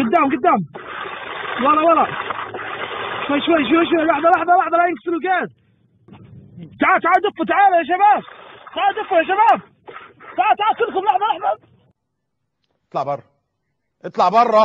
قدام قدام. ورا ورا. شوي شوي شوي شوي. لحظة لحظة لحظة. لا ينكسروا الجاز تعال تعال دفوا تعال يا شباب. تعال دفوا يا شباب. تعال تعال كلكم لحظة لحظة. اطلع برا. اطلع برا.